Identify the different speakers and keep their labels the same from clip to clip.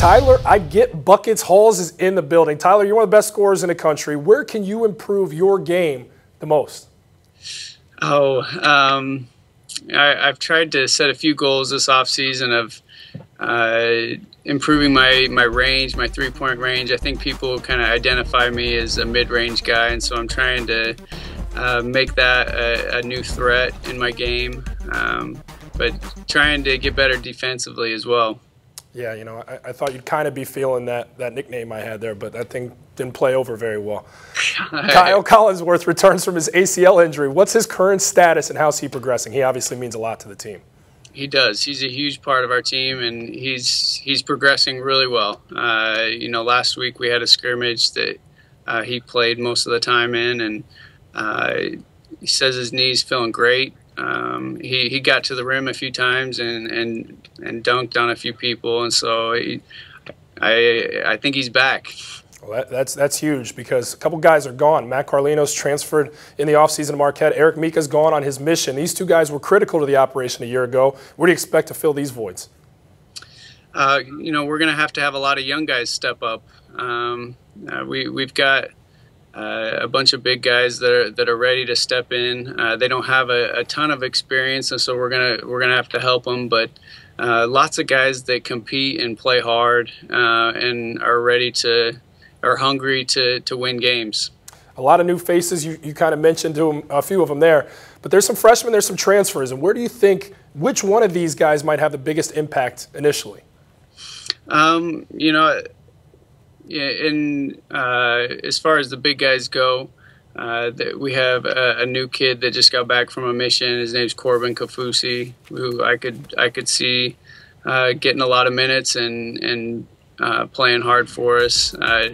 Speaker 1: Tyler, I get buckets. Haws is in the building. Tyler, you're one of the best scorers in the country. Where can you improve your game the most?
Speaker 2: Oh, um, I, have tried to set a few goals this offseason of uh, improving my, my range, my three point range. I think people kind of identify me as a mid range guy, and so I'm trying to uh, make that a, a, new threat in my game, um, but trying to get better defensively as well.
Speaker 1: Yeah, you know, I, I, thought you'd kind of be feeling that, that nickname I had there, but that thing didn't play over very well. Kyle Collinsworth returns from his ACL injury. What's his current status and how's he progressing? He obviously means a lot to the team.
Speaker 2: He does. He's a huge part of our team, and he's he's progressing really well. Uh, you know, last week we had a scrimmage that uh, he played most of the time in, and uh, he says his knee's feeling great. Um, he, he got to the rim a few times and, and, and dunked on a few people, and so he, I, I think he's back.
Speaker 1: Well, that, that's, that's huge because a couple guys are gone. Matt Carlino's transferred in the offseason to Marquette. Eric Mika's gone on his mission. These two guys were critical to the operation a year ago. Where do you expect to fill these voids?
Speaker 2: Uh, you know, we're going to have to have a lot of young guys step up. Um, uh, we, we've got uh, a bunch of big guys that are that are ready to step in. Uh, they don't have a, a, ton of experience, and so we're gonna we're gonna have to help them. But uh, lots of guys that compete and play hard uh, and are ready to are hungry to to win games.
Speaker 1: A lot of new faces. You, you kind of mentioned to them, a few of them there, but there's some freshmen, there's some transfers, and where do you think which one of these guys might have the biggest impact initially?
Speaker 2: Um, you know in uh, as far as the big guys go, uh, we have a, a, new kid that just got back from a mission. His name's Corbin Kaufusi, who I could I could see uh, getting a lot of minutes and and uh, playing hard for us. Uh,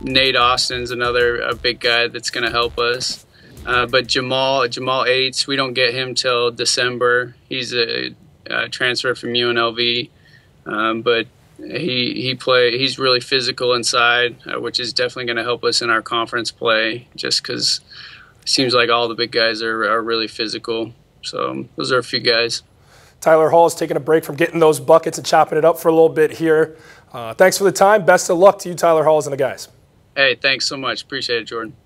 Speaker 2: Nate Austin's another a big guy that's going to help us. Uh, but Jamal Jamal Aytes, we don't get him till December. He's a, a transfer from UNLV, um, but he he play he's really physical inside, uh, which is definitely going to help us in our conference play. Just because it seems like all the big guys are are really physical. So um, those are a few guys.
Speaker 1: Tyler Haws is taking a break from getting those buckets and chopping it up for a little bit here. Uh, thanks for the time. Best of luck to you, Tyler Haws, and the guys.
Speaker 2: Hey, thanks so much. Appreciate it, Jordan.